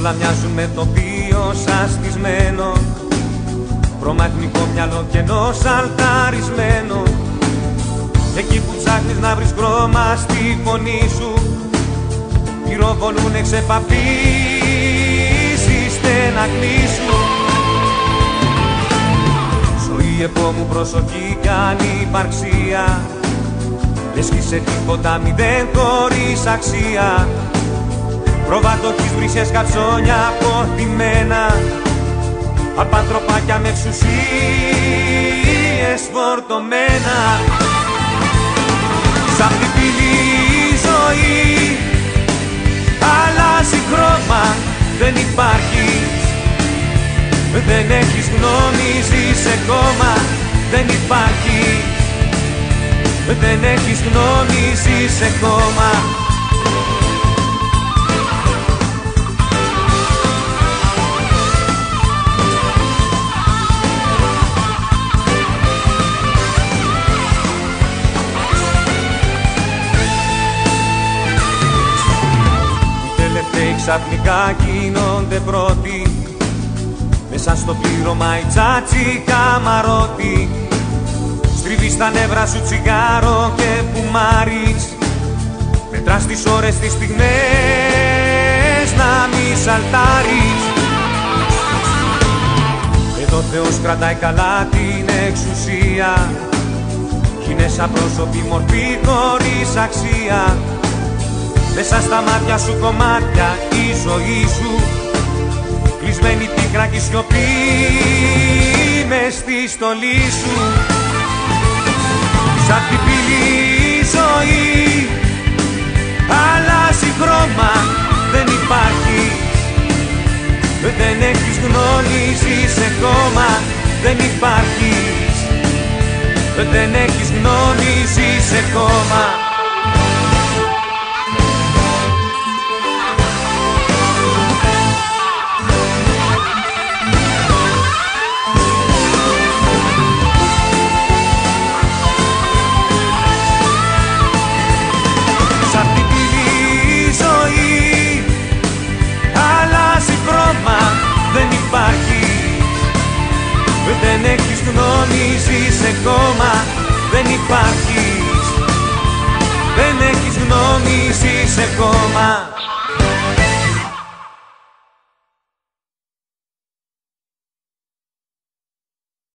Όλα μοιάζουν με τοπίο σαστισμένο. Προμαγνικό μυαλό κενό σαλταρισμένο Εκεί που ψάχνεις να βρεις χρώμα στη φωνή σου Πυροβολούν εξ επαφής στεναγμή σου. Ζωή επόμου προσοχή κι ανυπαρξία Λες κι σε τίποτα μηδέν χωρίς αξία Προβατοχής βρύσες καψόνια αποθυμένα Απανθρωπάκια με εξουσίες φορτωμένα. Σ' αυτή τη ζωή αλλάζει χρώμα δεν υπάρχει. Δεν έχεις γνώμη, ζεις σε κόμμα δεν υπάρχει. Δεν έχεις γνώμη, ζεις σε ξαφνικά γίνονται πρώτοι. Μέσα στο πλήρωμα η τσάτσι καμαρότη. Στρίβεις τα νεύρα σου τσιγάρο και πουμάρεις. Μετράς τις ώρες τις στιγμές να μη σαλτάρεις. Εδώ Θεός κρατάει καλά την εξουσία. Κι είναι σαν πρόσωπη μορφή χωρίς αξία. Μέσα στα μάτια σου κομμάτια η ζωή σου. Κλεισμένη πίκρα και σιωπή μες στη στολή σου. Σαν αυτή ζωή αλλάζει χρώμα δεν υπάρχει. Δεν έχεις γνώμη, σε κόμμα δεν υπάρχεις. Δεν έχεις γνώμη, σε κόμμα υπάρχεις Δεν έχεις γνώμη, σε κόμμα